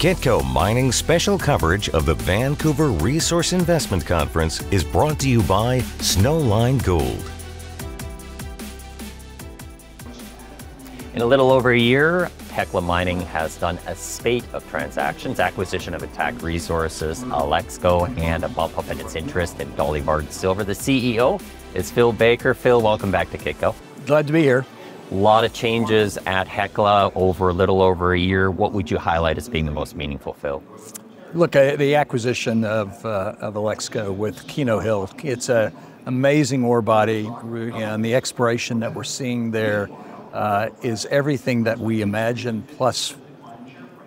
Kitco Mining special coverage of the Vancouver Resource Investment Conference is brought to you by Snowline Gold. In a little over a year, Hecla Mining has done a spate of transactions, acquisition of ATAC Resources, Alexco, and a bump up in its interest in Dolly Varden Silver. The CEO is Phil Baker. Phil, welcome back to Kitco. Glad to be here. A lot of changes at Hecla over a little over a year. What would you highlight as being the most meaningful, Phil? Look, uh, the acquisition of, uh, of Alexco with Keno Hill, it's an amazing ore body, and the exploration that we're seeing there uh, is everything that we imagined. Plus,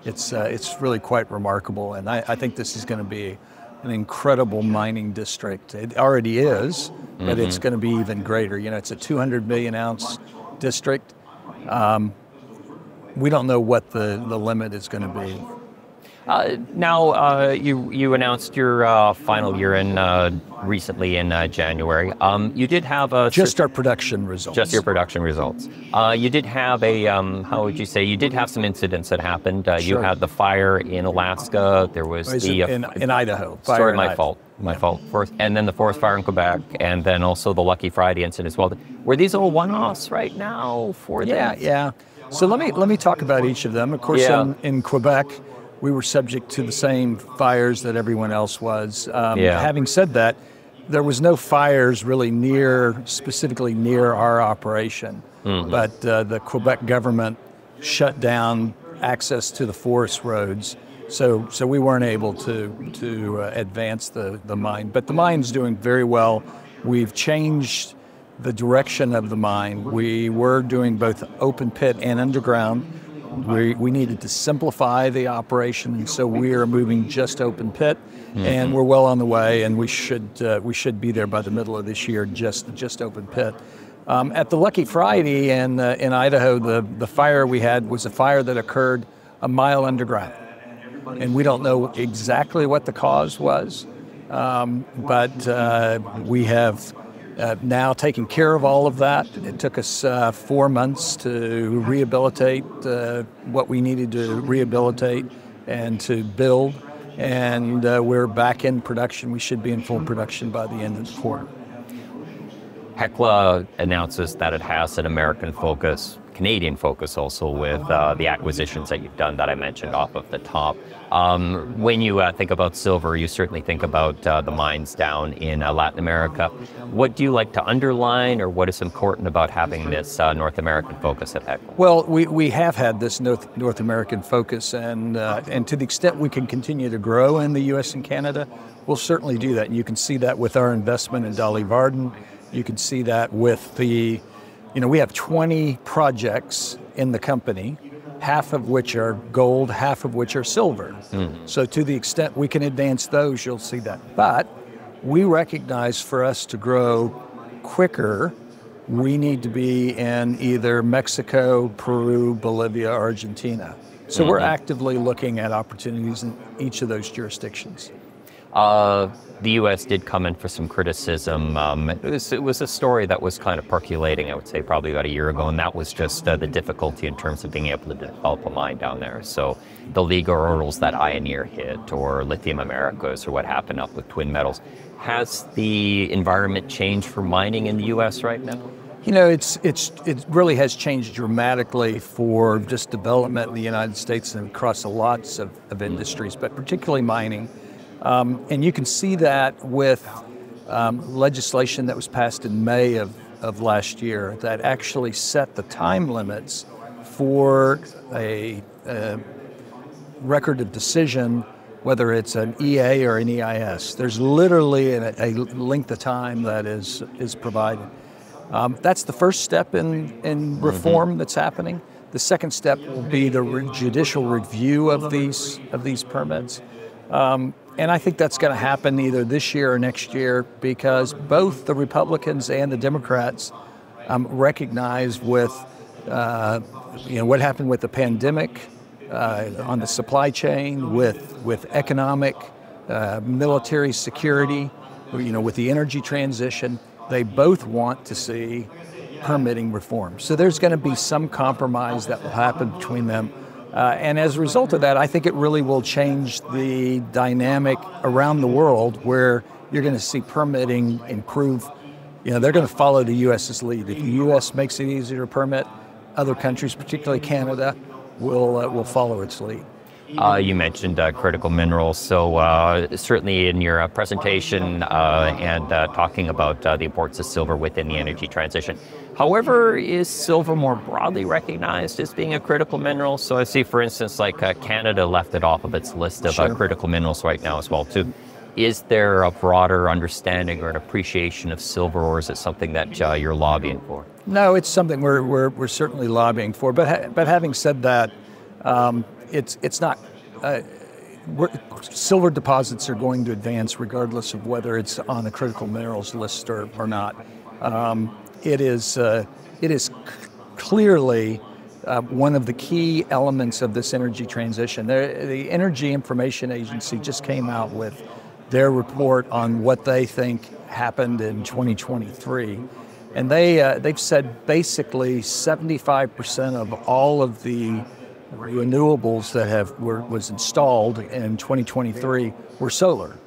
it's uh, it's really quite remarkable, and I, I think this is going to be an incredible mining district. It already is, but mm-hmm. it's going to be even greater. You know, it's a 200 million ounce district. Um, we don't know what the, the limit is going to be. Uh, now, uh, you you announced your uh, final year in uh, recently in uh, January. Um, you did have a just our production results. Just your production results. Uh, you did have a um, how would you say? You did have some incidents that happened. Sure. You had the fire in Alaska. There was the in, in, Idaho. Fire sorry, my Idaho. fault. My fault. First, and then the forest fire in Quebec, and then also the Lucky Friday incident as well. Were these all one-offs right now for yeah, them? Yeah, yeah. So let me let me talk about each of them. Of course, yeah. in, in Quebec we were subject to the same fires that everyone else was. Um, yeah. Having said that, there was no fires really near, specifically near our operation. Mm-hmm. But uh, the Quebec government shut down access to the forest roads, so so we weren't able to to uh, advance the the mine. But the mine's doing very well. We've changed the direction of the mine. We were doing both open pit and underground. We, we needed to simplify the operation, and so we are moving just open pit, mm-hmm. and we're well on the way, and we should uh, we should be there by the middle of this year, just just open pit. Um, at the Lucky Friday in uh, in Idaho, the the fire we had was a fire that occurred a mile underground, and we don't know exactly what the cause was, um, but uh, we have uh, now taking care of all of that. It took us uh, four months to rehabilitate uh, what we needed to rehabilitate and to build. And uh, we're back in production. We should be in full production by the end of the quarter. Hecla announces that it has an American focus Canadian focus also with uh, the acquisitions that you've done that I mentioned off of the top. Um, when you uh, think about silver, you certainly think about uh, the mines down in uh, Latin America. What do you like to underline, or what is important about having this uh, North American focus at Hecla? Well, we, we have had this North, North American focus, and, uh, and to the extent we can continue to grow in the U.S. and Canada, we'll certainly do that. And you can see that with our investment in Dolly Varden. You can see that with the you know, we have 20 projects in the company, half of which are gold, half of which are silver. Mm-hmm. So, to the extent we can advance those, you'll see that. But we recognize for us to grow quicker, we need to be in either Mexico, Peru, Bolivia, Argentina. So, mm-hmm. we're actively looking at opportunities in each of those jurisdictions. Uh, the U.S. did come in for some criticism. Um, it, was, it, was, a story that was kind of percolating, I would say, probably about a year ago, and that was just uh, the difficulty in terms of being able to develop a mine down there. So the legal hurdles that Ioneer hit, or Lithium Americas, or what happened up with Twin Metals. Has the environment changed for mining in the U.S. right now? You know, it's it's it really has changed dramatically for just development in the United States and across lots of, of industries, but particularly mining. Um, and you can see that with um, legislation that was passed in May of, of last year that actually set the time limits for a, a record of decision, whether it's an EA or an EIS. There's literally a, a length of time that is, is provided. Um, that's the first step in, in mm-hmm. reform mm-hmm. that's happening. The second step will be the re- judicial review of these of these permits. Um, and I think that's going to happen either this year or next year because both the Republicans and the Democrats um, recognize with uh, you know what happened with the pandemic uh, on the supply chain, with with economic, uh, military security, you know, with the energy transition. They both want to see permitting reform. So there's going to be some compromise that will happen between them Uh, and as a result of that, I think it really will change the dynamic around the world where you're going to see permitting improve. You know, they're going to follow the U.S.'s lead. If the U.S. makes it easier to permit, other countries, particularly Canada, will uh, will follow its lead. Uh, you mentioned uh, critical minerals, so uh, certainly in your uh, presentation uh, and uh, talking about the importance of silver within the energy transition. However, is silver more broadly recognized as being a critical mineral? So I see, for instance, like Canada left it off of its list of sure. critical minerals right now as well too. Is there a broader understanding or an appreciation of silver, or is it something that you're lobbying for? No, it's something we're, we're, we're certainly lobbying for. But ha- but having said that, um, it's it's not. Uh, silver deposits are going to advance regardless of whether it's on the critical minerals list or, or not. Um, it is uh, it is clearly uh, one of the key elements of this energy transition. The, the Energy Information Agency just came out with their report on what they think happened in 2023. And they, uh, they've said basically 75% of all of the renewables that have were, was installed in 2023 were solar.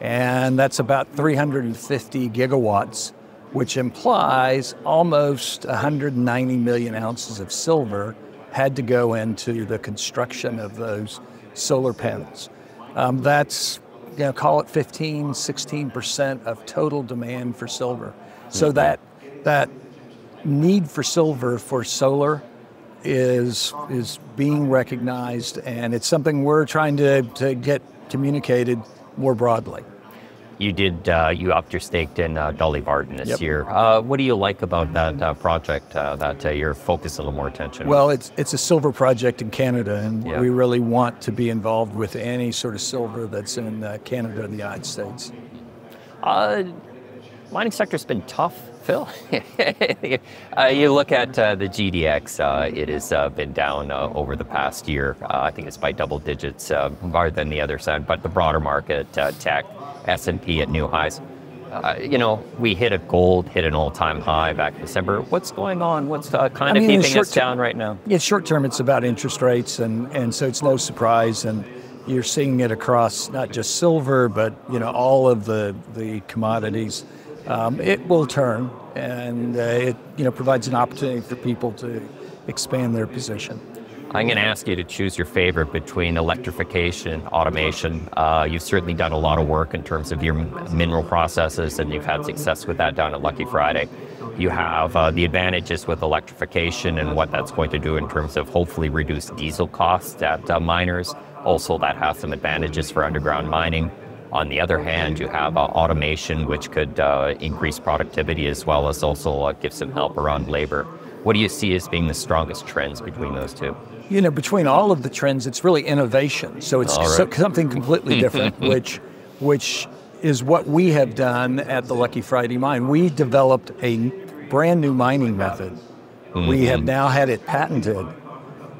And that's about 350 gigawatts, which implies almost 190 million ounces of silver had to go into the construction of those solar panels. Um, that's, you know, call it 15, 16% of total demand for silver. So mm-hmm. that, that need for silver for solar is is being recognized, and it's something we're trying to, to get communicated more broadly. You did. Uh, you upped your stake in uh, Dolly Varden this yep. year. Uh, what do you like about that uh, project? Uh, that uh, you're focused a little more attention. Well, it's it's a silver project in Canada, and we really want to be involved with any sort of silver that's in Canada and the United States. mining sector's been tough Phil, uh, you look at uh, the GDX, uh, it has uh, been down uh, over the past year. Uh, I think it's by double digits more than the other side, but the broader market, tech, S&P at new highs. you know, we hit a gold, hit an all-time high back in December. What's going on? What's kind I mean, of keeping us down right now? Yeah, short term, it's about interest rates, and, and so it's no surprise. And you're seeing it across not just silver, but you know all of the the commodities um, it will turn, and uh, it you know provides an opportunity for people to expand their position. I'm going to ask you to choose your favorite between electrification, automation. Uh, you've certainly done a lot of work in terms of your mineral processes, and you've had success with that down at Lucky Friday. You have uh, the advantages with electrification and what that's going to do in terms of hopefully reduce diesel costs at uh, miners. Also, that has some advantages for underground mining. On the other hand, you have uh, automation, which could uh, increase productivity as well as also uh, give some help around labor. What do you see as being the strongest trends between those two? You know, between all of the trends, it's really innovation. So it's right. so, something completely different, which, which is what we have done at the Lucky Friday mine. We developed a brand new mining method. Mm-hmm. We have now had it patented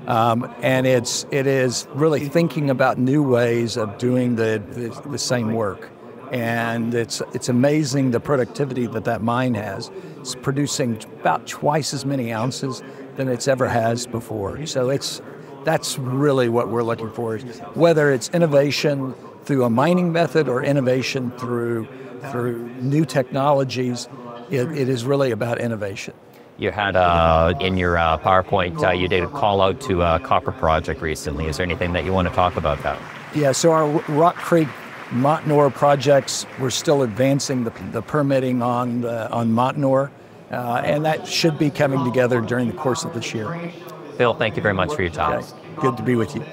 um, and it's it is really thinking about new ways of doing the, the, the same work. And it's it's amazing the productivity that that mine has. It's producing about twice as many ounces than it's ever has before. So it's that's really what we're looking for. Whether it's innovation through a mining method or innovation through through new technologies, it, it is really about innovation. You had uh, in your uh, PowerPoint, uh, you did a call out to a copper project recently. Is there anything that you want to talk about that? Yeah, so our Rock Creek Montanore projects, we're still advancing the, the permitting on, the, on Montanore, uh, and that should be coming together during the course of this year. Phil, thank you very much for your time. Okay. Good to be with you.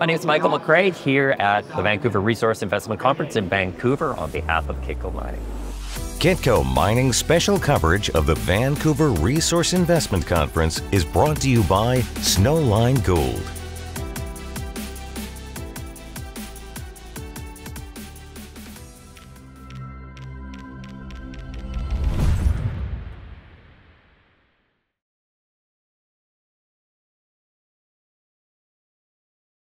My name is Michael McCrae here at the Vancouver Resource Investment Conference in Vancouver on behalf of Kitco Mining. Kitco Mining special coverage of the Vancouver Resource Investment Conference is brought to you by Snowline Gold.